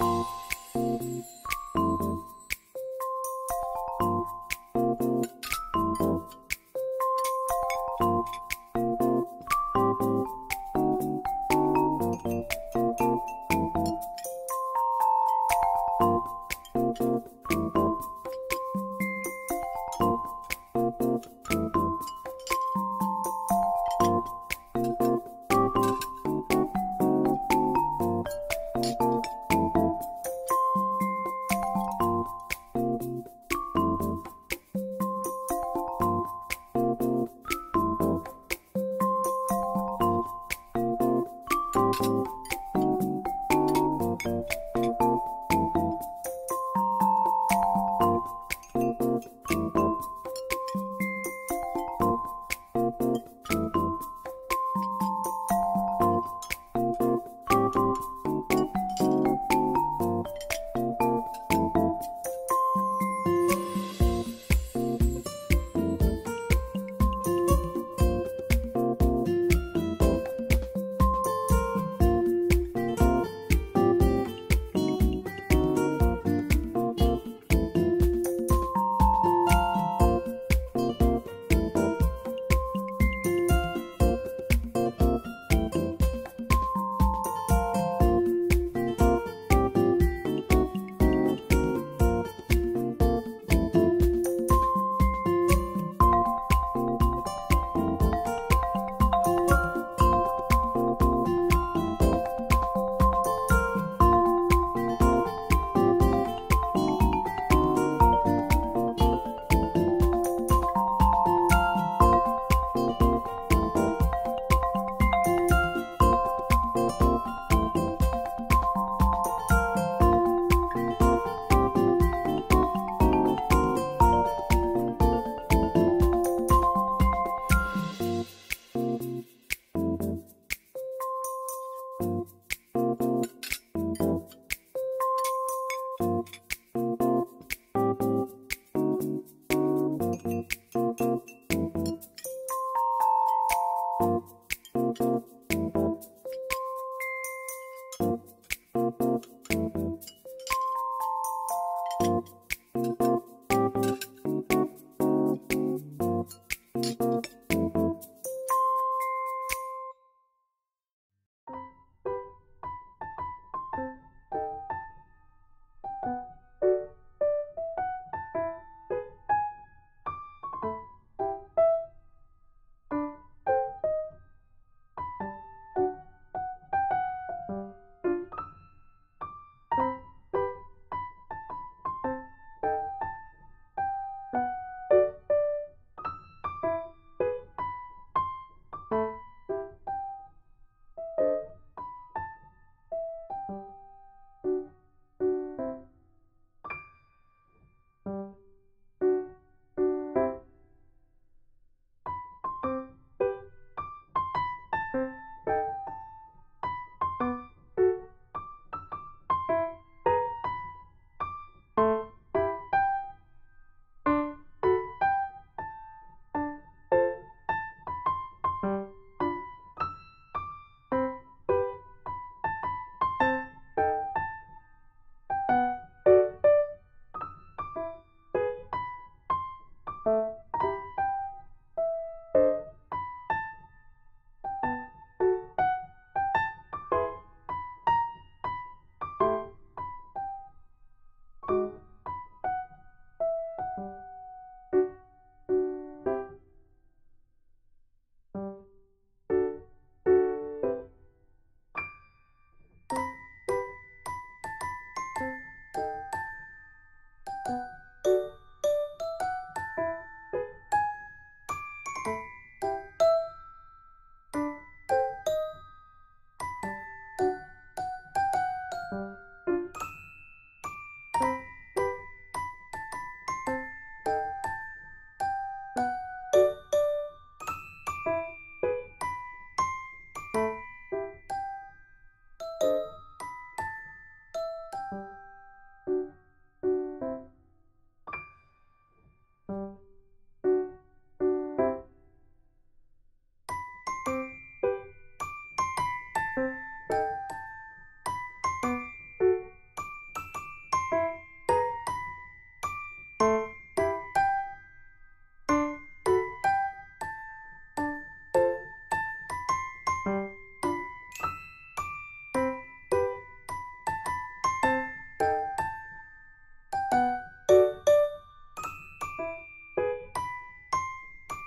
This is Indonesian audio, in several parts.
you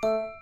you